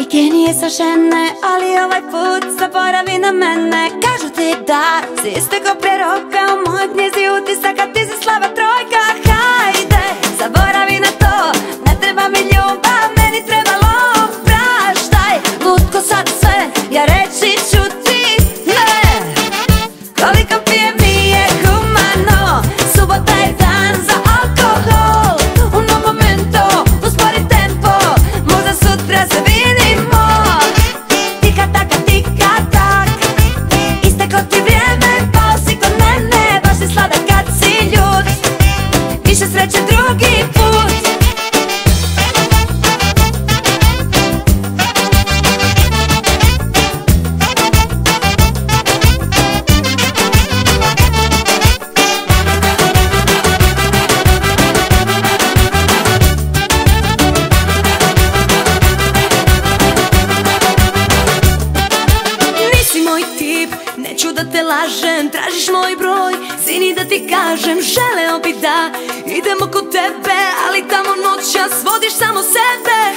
I genije sa žene, ali ovaj put zaboravi na mene. Kažu ti da, si isteko preroka sreće drugih lažem Tražiš moj broj, sini da ti kažem Želeo bi da idemo kod tebe Ali tamo noćas svodiš samo sebe.